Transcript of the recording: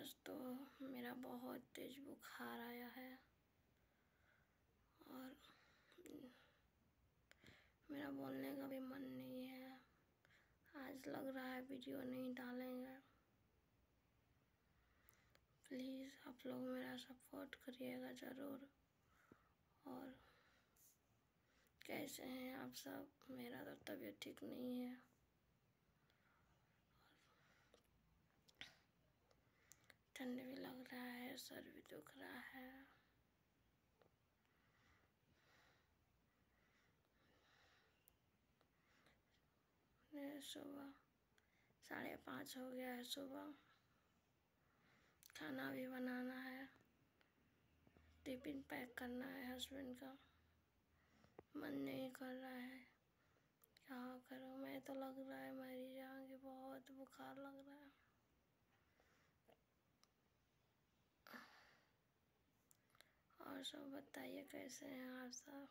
दोस्तों मेरा बहुत तेज बुखार आया है और मेरा बोलने का भी मन नहीं है। आज लग रहा है वीडियो नहीं डालेंगे। प्लीज़ आप लोग मेरा सपोर्ट करिएगा ज़रूर। और कैसे हैं आप सब? मेरा तो तबीयत ठीक नहीं है ठंड भी लग रहा है सर भी दुख रहा है। सुबह साढ़े पाँच हो गया है सुबह। खाना भी बनाना है। टिफ़िन पैक करना है हस्बैंड का। मन नहीं कर रहा है। क्या करूँ? मैं तो लग रहा है मरी जाऊँगी, बहुत बुखार लग रहा है। और सब बताइए कैसे हैं आप सब?